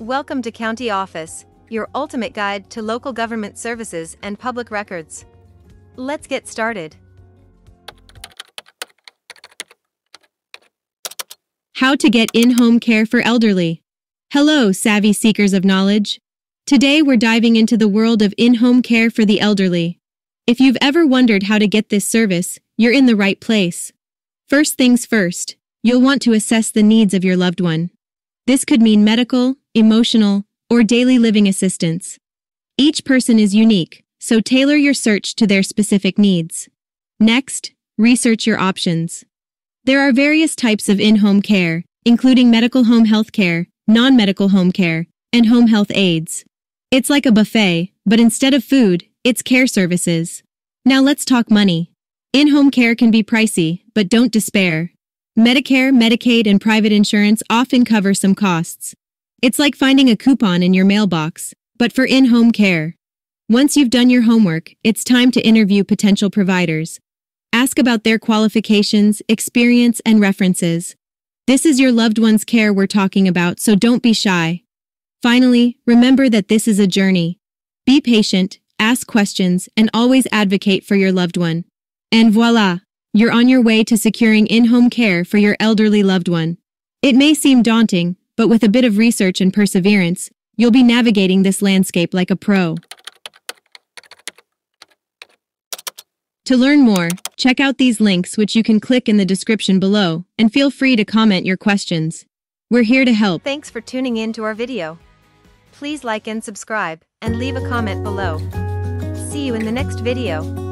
Welcome to County Office, your ultimate guide to local government services and public records. Let's get started. How to get in-home care for elderly. Hello, savvy seekers of knowledge. Today we're diving into the world of in-home care for the elderly. If you've ever wondered how to get this service, you're in the right place. First things first, you'll want to assess the needs of your loved one. This could mean medical, emotional, or daily living assistance. Each person is unique, so tailor your search to their specific needs. Next, research your options. There are various types of in-home care, including medical home health care, non-medical home care, and home health aides. It's like a buffet, but instead of food, it's care services. Now let's talk money. In-home care can be pricey, but don't despair. Medicare, Medicaid, and private insurance often cover some costs. It's like finding a coupon in your mailbox, but for in-home care. Once you've done your homework, it's time to interview potential providers. Ask about their qualifications, experience, and references. This is your loved one's care we're talking about, so don't be shy. Finally, remember that this is a journey. Be patient, ask questions, and always advocate for your loved one. And voila! You're on your way to securing in-home care for your elderly loved one. It may seem daunting, but with a bit of research and perseverance, you'll be navigating this landscape like a pro. To learn more, check out these links which you can click in the description below, and feel free to comment your questions. We're here to help. Thanks for tuning in to our video. Please like and subscribe, and leave a comment below. See you in the next video.